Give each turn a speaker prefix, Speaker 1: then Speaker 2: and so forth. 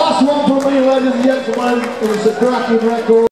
Speaker 1: last one for me, ladies and gentlemen. It was a cracking record.